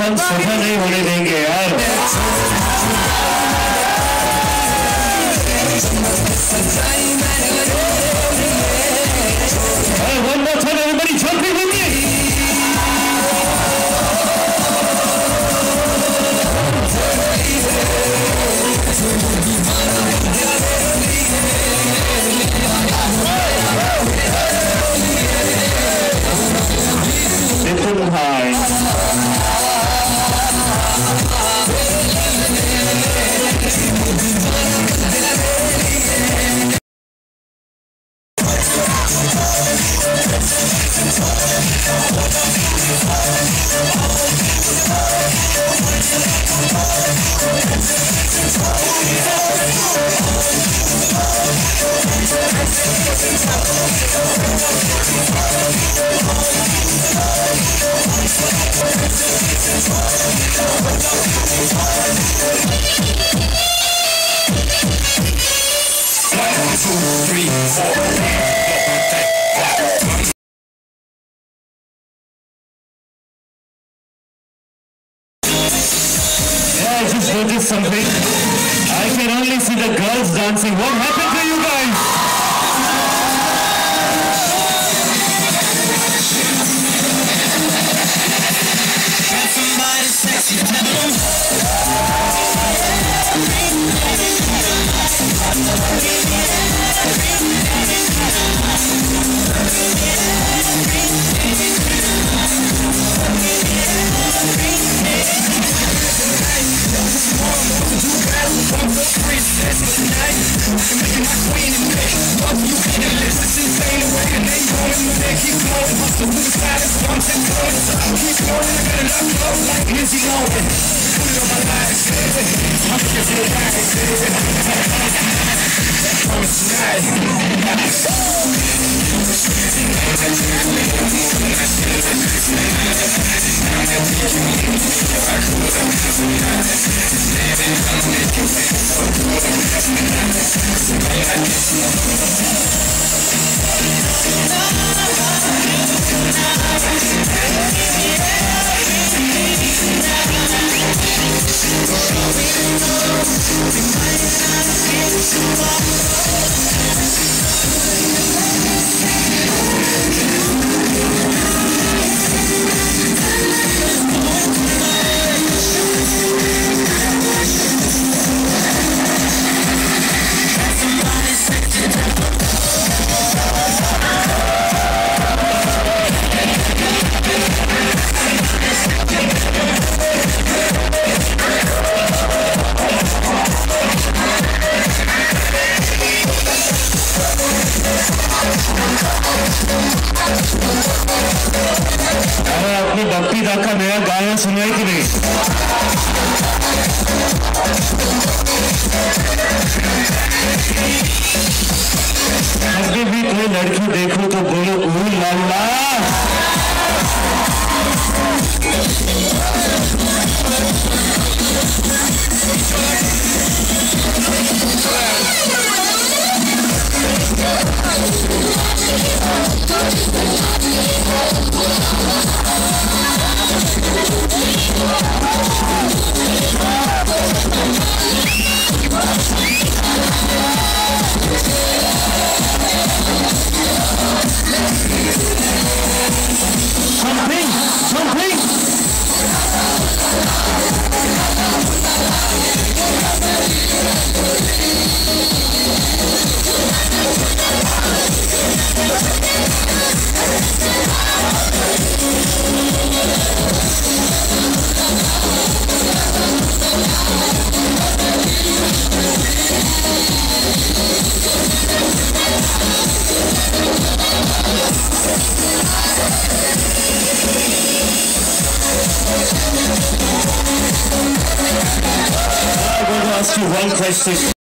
तो हम सफल नहीं होने देंगे यार one more time, everybody jumping with something. I can only see the girls dancing. What happened to you guys? and I spin it back Fuck you, pitiless, it's insane The way that they call me Keep going, what's the root cloud? It's bumps and keep going, I better not like Lindsay Lohan Put it on the ride, baby I'm here for the ride, baby I'm yeah. भक्ति दा का नया गाना सुना है कि नहीं अभी भी कोई लड़की देखो तो बोलो ओ लाला one question.